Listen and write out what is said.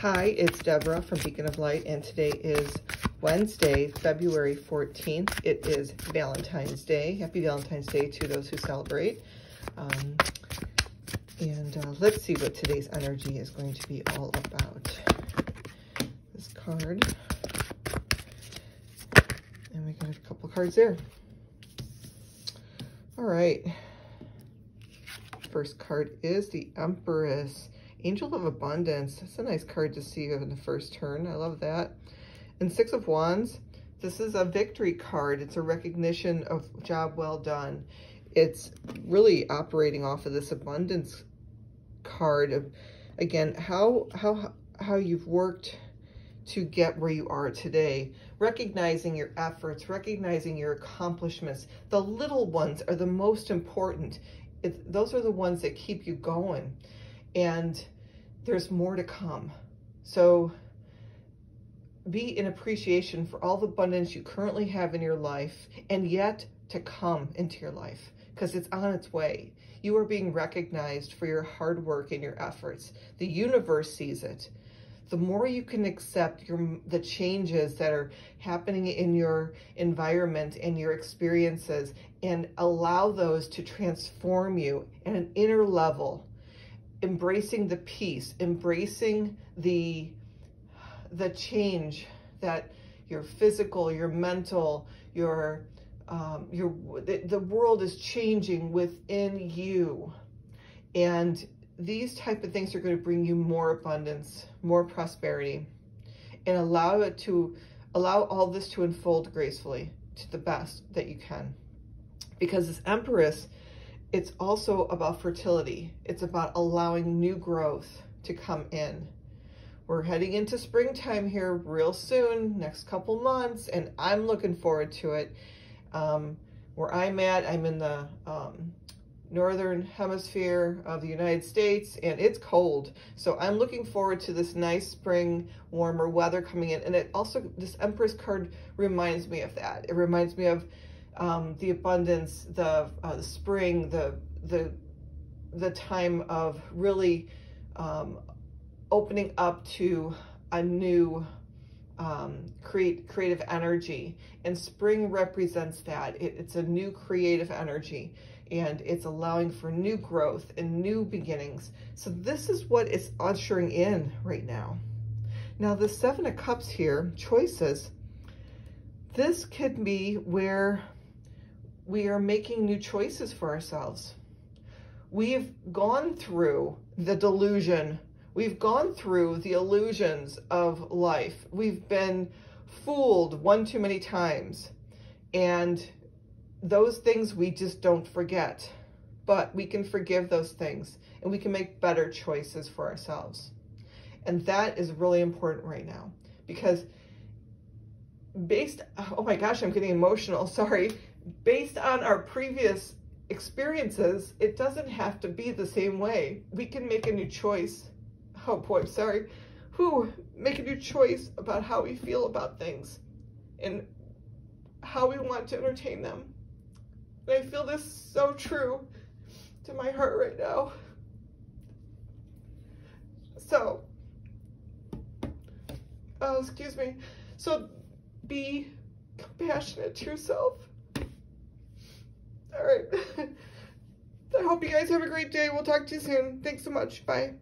Hi, it's Deborah from Beacon of Light, and today is Wednesday, February 14th. It is Valentine's Day. Happy Valentine's Day to those who celebrate. Um, and uh, let's see what today's energy is going to be all about. This card. And we got a couple cards there. All right. First card is the Empress. Angel of Abundance. That's a nice card to see in the first turn. I love that. And Six of Wands. This is a victory card. It's a recognition of job well done. It's really operating off of this abundance card of, again, how, how, how you've worked to get where you are today. Recognizing your efforts, recognizing your accomplishments. The little ones are the most important. It, those are the ones that keep you going and there's more to come. So be in appreciation for all the abundance you currently have in your life and yet to come into your life because it's on its way. You are being recognized for your hard work and your efforts. The universe sees it. The more you can accept your the changes that are happening in your environment and your experiences and allow those to transform you at an inner level embracing the peace, embracing the the change that your physical, your mental, your um, your the, the world is changing within you, and these type of things are going to bring you more abundance, more prosperity, and allow it to allow all this to unfold gracefully to the best that you can, because this Empress it's also about fertility. It's about allowing new growth to come in. We're heading into springtime here real soon, next couple months, and I'm looking forward to it. Um, where I'm at, I'm in the um, northern hemisphere of the United States and it's cold. So I'm looking forward to this nice spring, warmer weather coming in. And it also, this Empress card reminds me of that. It reminds me of um, the abundance, the, uh, spring, the, the, the time of really um, opening up to a new um, create creative energy. And spring represents that. It, it's a new creative energy and it's allowing for new growth and new beginnings. So this is what it's ushering in right now. Now the Seven of Cups here, choices, this could be where we are making new choices for ourselves. We've gone through the delusion. We've gone through the illusions of life. We've been fooled one too many times. And those things we just don't forget. But we can forgive those things and we can make better choices for ourselves. And that is really important right now because based, oh my gosh, I'm getting emotional, sorry based on our previous experiences, it doesn't have to be the same way. We can make a new choice. Oh boy, sorry. Who make a new choice about how we feel about things and how we want to entertain them. And I feel this so true to my heart right now. So, oh, excuse me. So be compassionate to yourself all right. I hope you guys have a great day. We'll talk to you soon. Thanks so much. Bye.